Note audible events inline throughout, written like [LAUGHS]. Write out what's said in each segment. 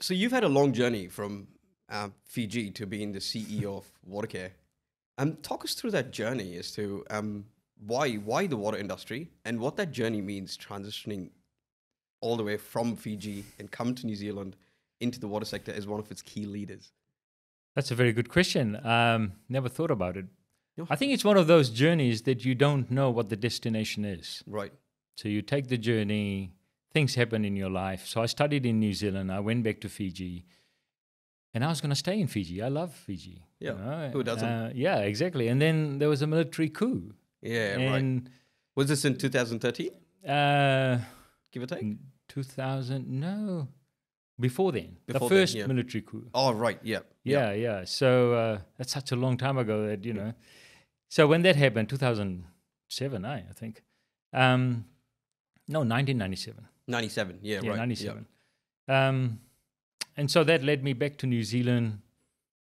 So you've had a long journey from uh, Fiji to being the CEO of Watercare. Um, talk us through that journey as to um, why why the water industry and what that journey means transitioning all the way from Fiji and come to New Zealand into the water sector as one of its key leaders. That's a very good question. Um, never thought about it. No. I think it's one of those journeys that you don't know what the destination is. Right. So you take the journey, things happen in your life. So I studied in New Zealand, I went back to Fiji, and I was going to stay in Fiji. I love Fiji. you Yeah, know, who doesn't? Uh, yeah, exactly. And then there was a military coup. Yeah. right. Was this in 2013? uh, Give or take. 2000, no, before then, Before the then, first yeah. military coup. Oh, right. Yeah. Yeah, yeah. So uh, that's such a long time ago that you know. So when that happened, two thousand seven, I I think. Um, no, nineteen ninety seven. 97. Yeah. Yeah, right. ninety seven. Um, and so that led me back to New Zealand.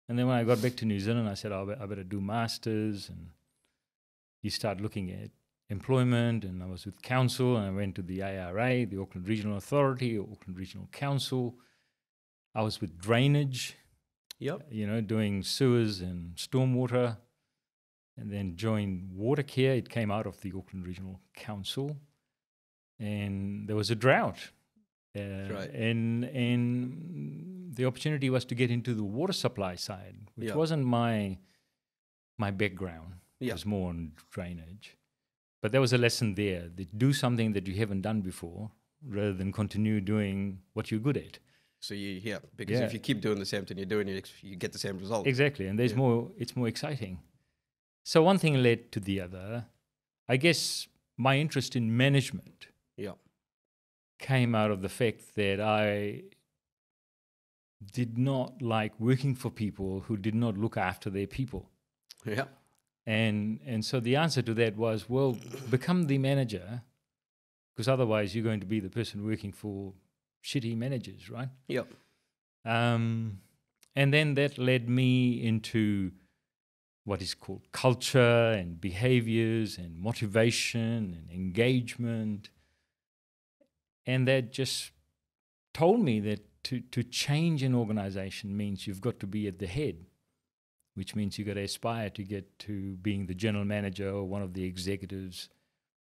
And then when I got back to New Zealand, I said, oh, I I better do masters, and you start looking at employment. And I was with council, and I went to the ARA, the Auckland Regional Authority, Auckland Regional Council. I was with drainage Yep. you know, doing sewers and stormwater, and then joined Watercare. It came out of the Auckland Regional Council, and there was a drought. Uh, right. And and the opportunity was to get into the water supply side, which Yeah. wasn't my my background. Yeah. It was more on drainage. But there was a lesson there that do something that you haven't done before rather than continue doing what you're good at. So you, yeah, because Yeah. if you keep doing the same thing you're doing, you, you get the same result. Exactly, and there's Yeah. more. It's more exciting. So one thing led to the other. I guess my interest in management Yeah. came out of the fact that I did not like working for people who did not look after their people. Yeah. And and so the answer to that was, well, become the manager, because otherwise you're going to be the person working for shitty managers, right? Yep. Um, and then that led me into what is called culture and behaviors and motivation and engagement. And that just told me that to, to change an organization means you've got to be at the head, which means you've got to aspire to get to being the general manager or one of the executives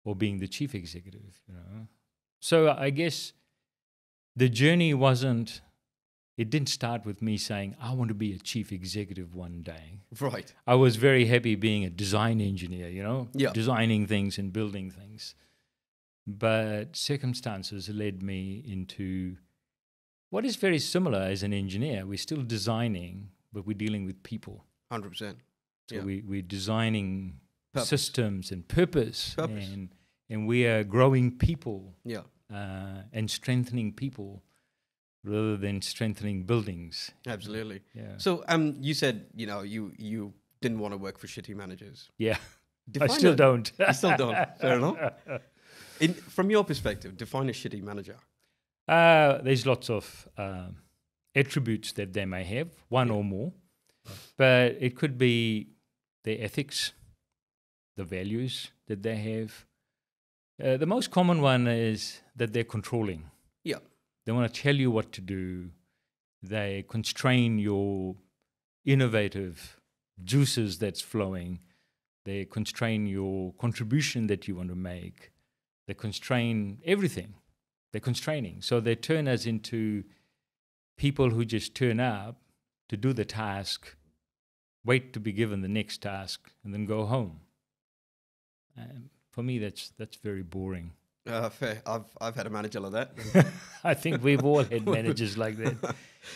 or being the chief executive, you know. So I guess the journey wasn't it didn't start with me saying i want to be a chief executive one day Right. i was very happy being a design engineer you know Yeah. designing things and building things but circumstances led me into what is very similar as an engineer we're still designing but we're dealing with people 100%. so Yeah. we, we're designing Purpose. systems and purpose, Purpose. and and we are growing people Yeah. uh, and strengthening people rather than strengthening buildings. Absolutely. Yeah. So um, you said, you know, you, you didn't want to work for shitty managers. Yeah. I still a- don't. I still don't. Fair enough. [LAUGHS] In, from your perspective, define a shitty manager. Uh, there's lots of um, attributes that they may have, one or more, but it could be their ethics, the values that they have. Uh, the most common one is that they're controlling. Yeah. They want to tell you what to do. They constrain your innovative juices that's flowing. They constrain your contribution that you want to make. They constrain everything. They're constraining. So they turn us into people who just turn up to do the task, wait to be given the next task, and then go home. Um, for me, that's that's very boring. Uh, fair. I've, I've had a manager like that. [LAUGHS] I think we've all had [LAUGHS] managers like that.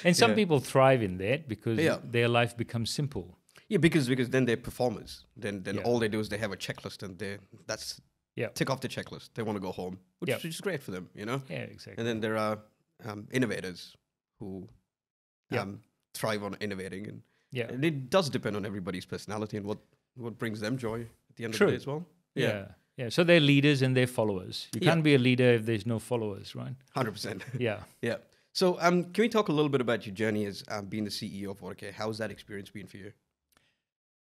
And some Yeah. people thrive in that because Yeah. their life becomes simple. yeah, because because then they're performers. Then then Yeah. all they do is they have a checklist and they that's Yeah. tick off the checklist. They want to go home, which Yeah. is great for them, you know. Yeah, exactly. And then there are um, innovators who Yeah. um, thrive on innovating, and, yeah. and it does depend on everybody's personality and what what brings them joy at the end True. of the day as well. yeah. Yeah. So they're leaders and they're followers. You Yeah. can't be a leader if there's no followers, right? hundred percent. [LAUGHS] Yeah. Yeah. So, um, can we talk a little bit about your journey as um, being the CEO of Watercare? How's that experience been for you?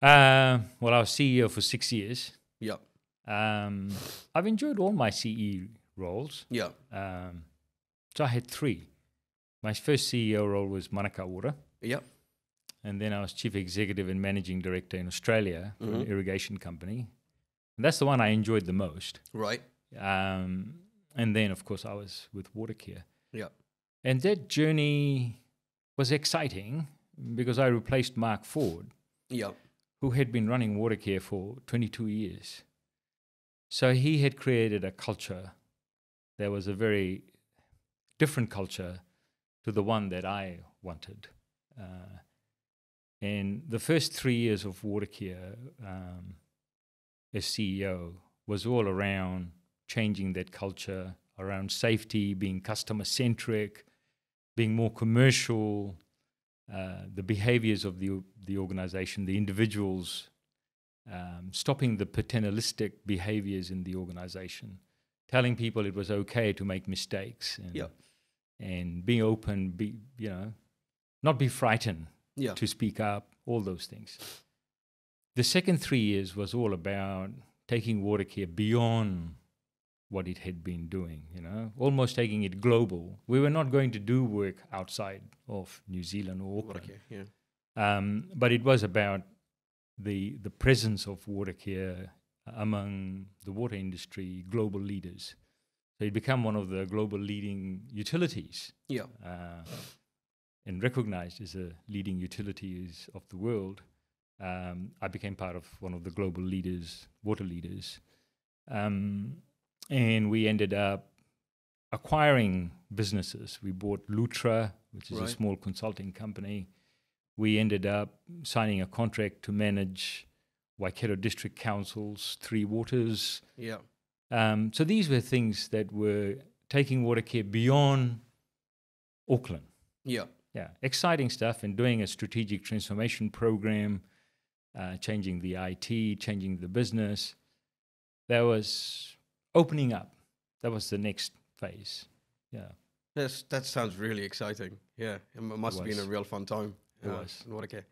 Uh, well, I was CEO for six years. Yeah. Um, I've enjoyed all my CE roles. Yeah. Um, so I had three. my first CEO role was Manukau Water, Yep. and then I was chief executive and managing director in Australia for an irrigation company. And that's the one I enjoyed the most. Right. Um, and then, of course, I was with Watercare. Yep. And that journey was exciting because I replaced Mark Ford, Yep. who had been running Watercare for 22 years. So he had created a culture that was a very different culture to the one that I wanted. Uh, and the first three years of Watercare um, as CEO was all around changing that culture, around safety, being customer centric, being more commercial, uh, the behaviors of the, the organization, the individuals, um, stopping the paternalistic behaviors in the organization, telling people it was okay to make mistakes, and, Yep. and being open, be you know, not be frightened Yeah. to speak up, all those things. The second three years was all about taking Watercare beyond what it had been doing, you know, almost taking it global. We were not going to do work outside of New Zealand or Auckland. Okay. Yeah. Um, but it was about the the presence of Watercare among the water industry global leaders. So it became one of the global leading utilities Yeah. uh, and recognized as a leading utilities of the world. Um, I became part of one of the global leaders, water leaders, um, and we ended up acquiring businesses. We bought Lutra, which is Right. a small consulting company. We ended up signing a contract to manage Waikato District Council's three waters. Yeah. Um, so these were things that were taking Watercare beyond Auckland. Yeah. Yeah, exciting stuff and doing a strategic transformation program, uh, changing the IT, changing the business. That was opening up. That was the next phase. Yeah, That's, that sounds really exciting. Yeah. It must have been a real fun time. It uh, was. in Watercare.